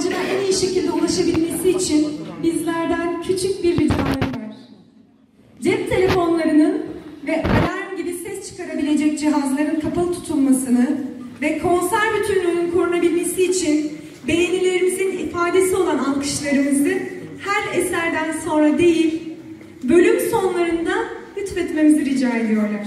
amacına en iyi şekilde ulaşabilmesi için bizlerden küçük bir ricamız var. Cep telefonlarının ve alarm gibi ses çıkarabilecek cihazların kapalı tutulmasını ve konser bütünlüğünün korunabilmesi için beğenilerimizin ifadesi olan alkışlarımızı her eserden sonra değil, bölüm sonlarında lütfetmemizi rica ediyorlar.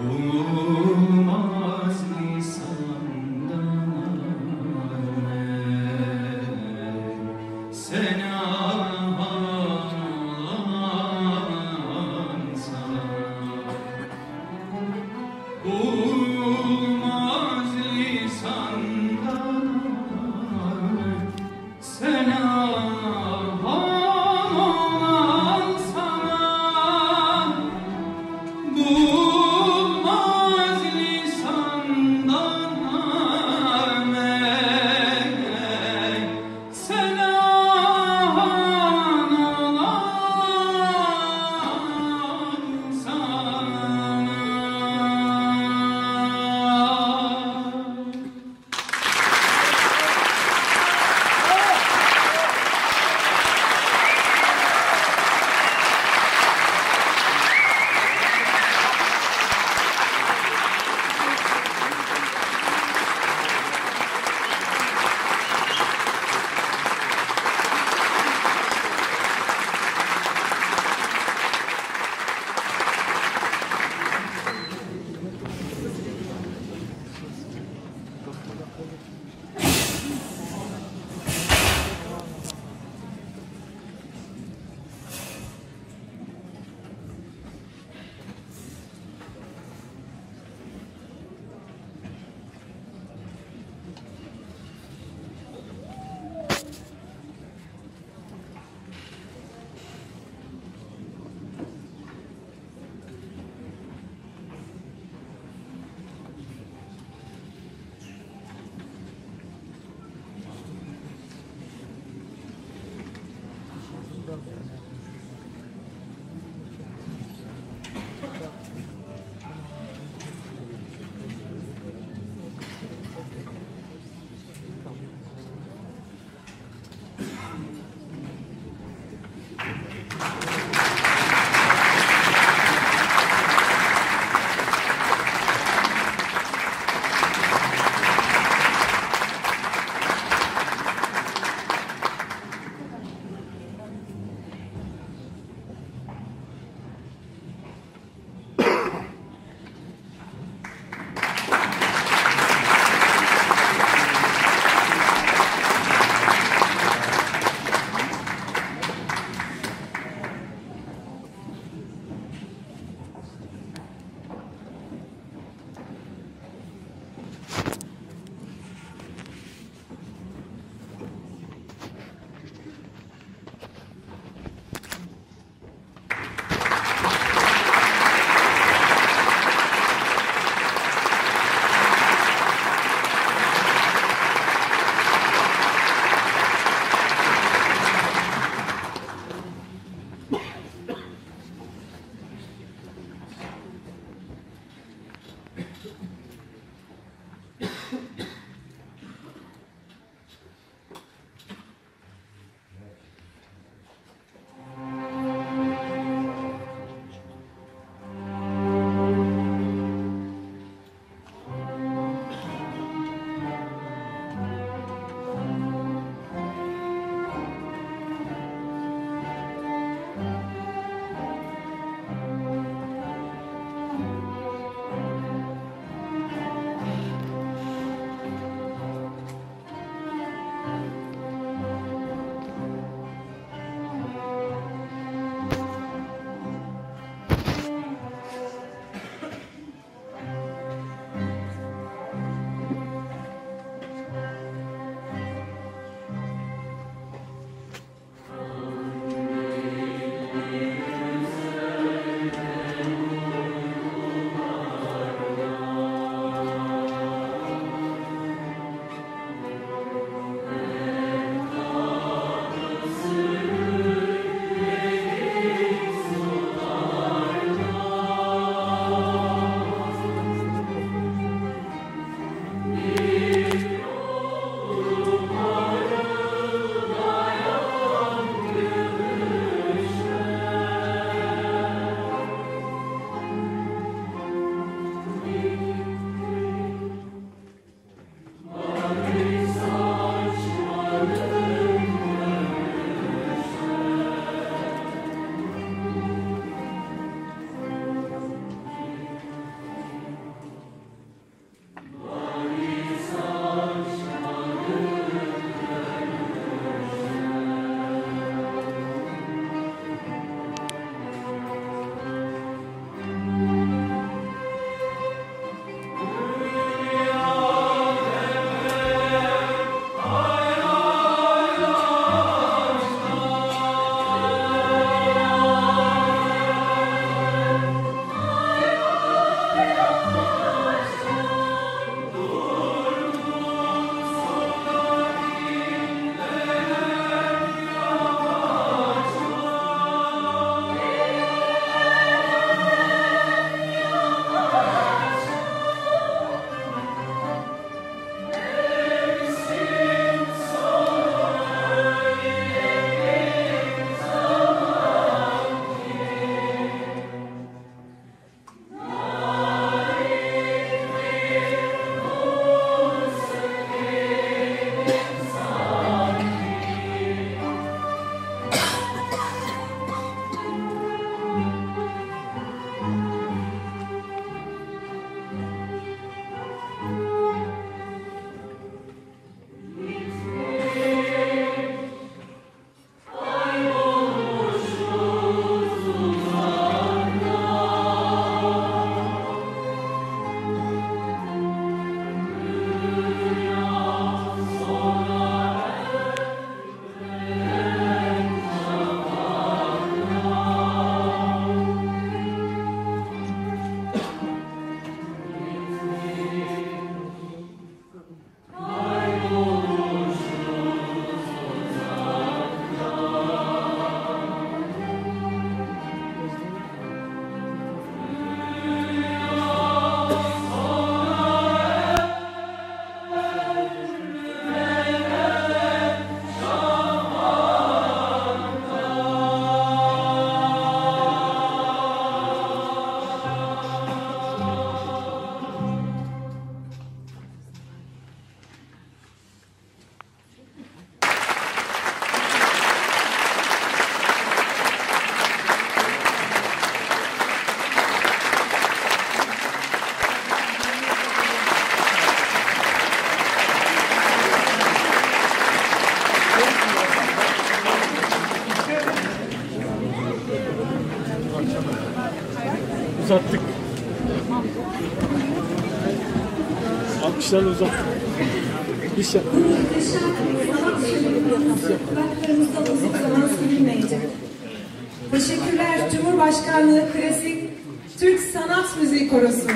Ooh. Alkışlarla uzattık. İş yap. Teşekkürler Cumhurbaşkanlığı Klasik Türk Sanat Müziği Korosu.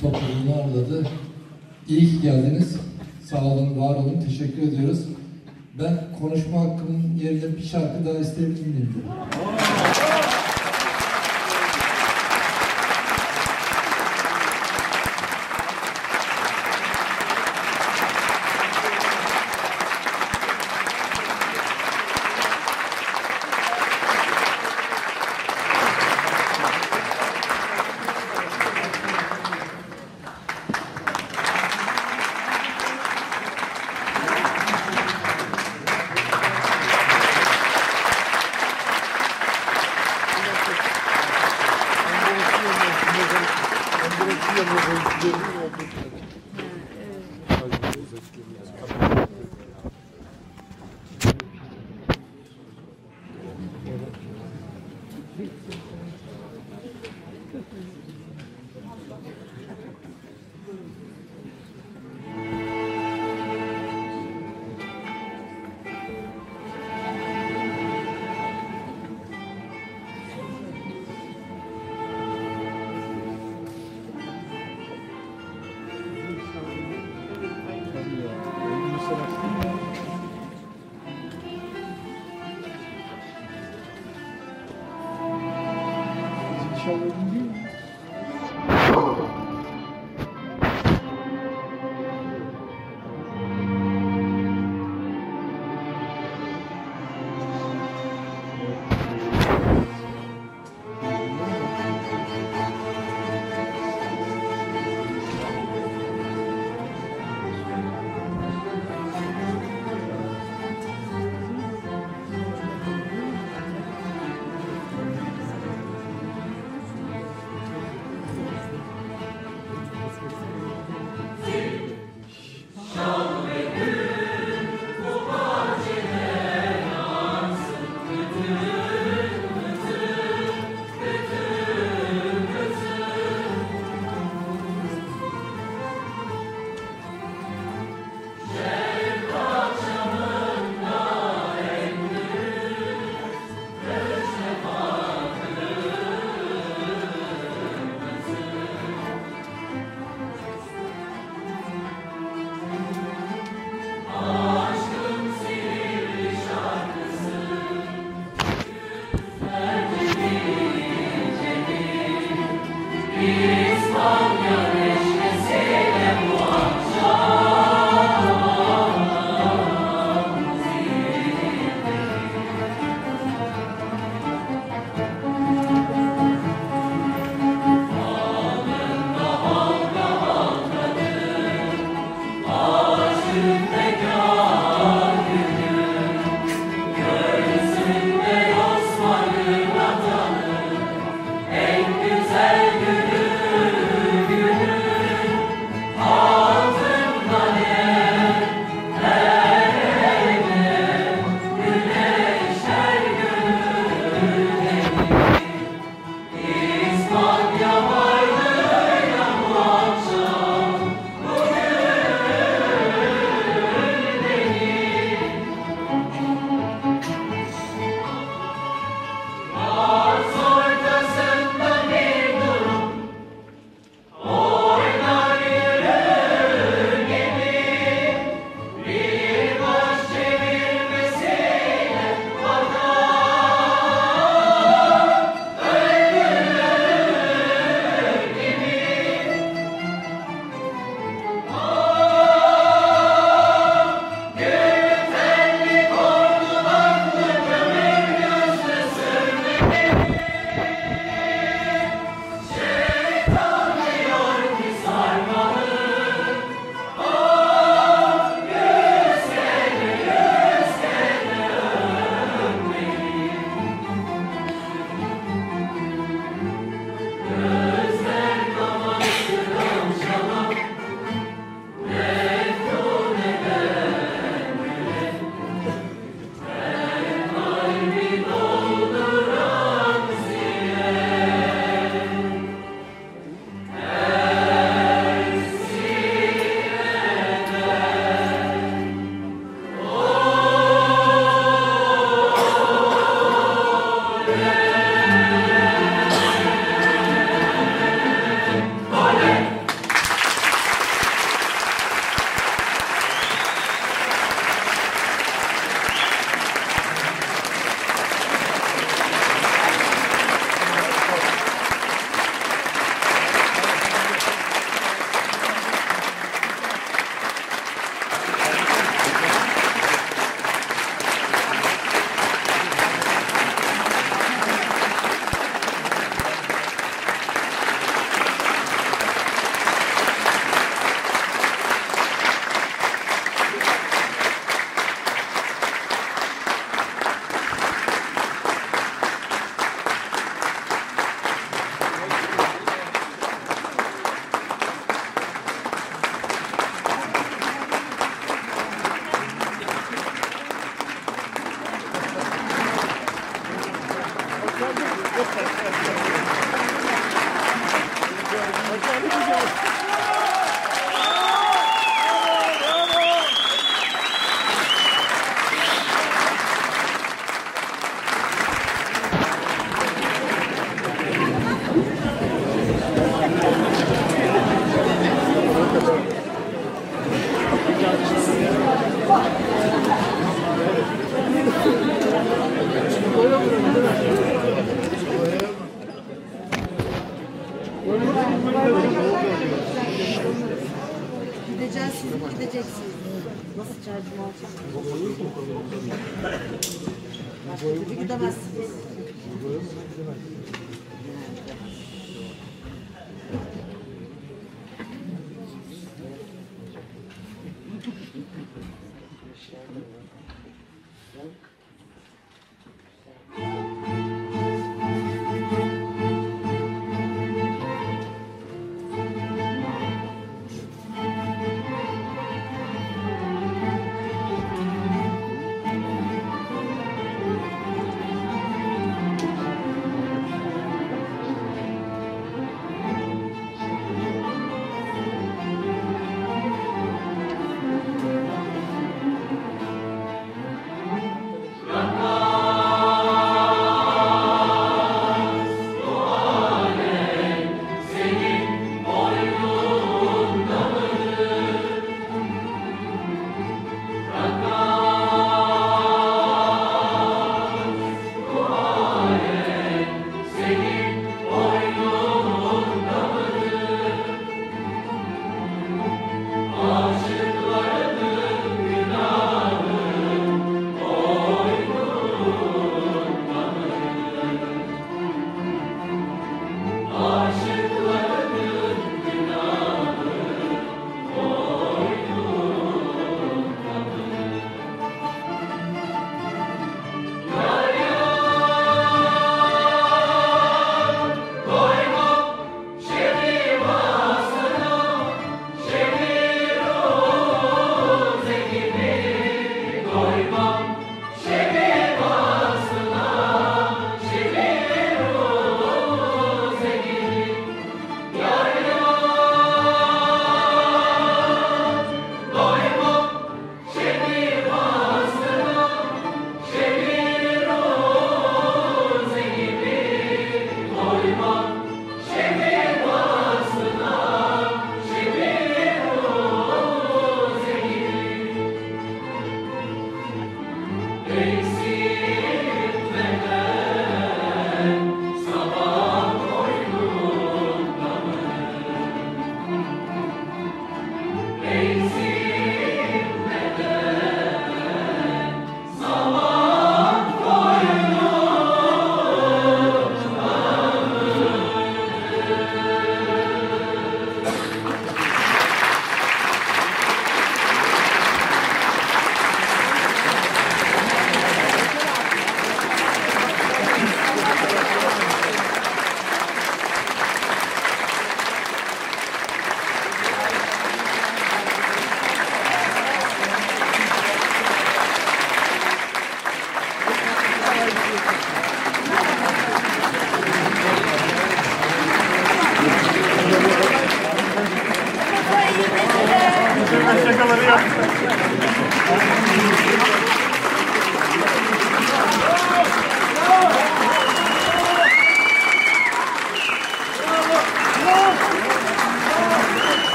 Topluluğunu ağırladı. İyi ki geldiniz. Sağ olun, var olun. Teşekkür ediyoruz. Ben konuşma hakkımın yerine bir şarkı daha isteyebilir miyim?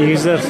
İyi geceler.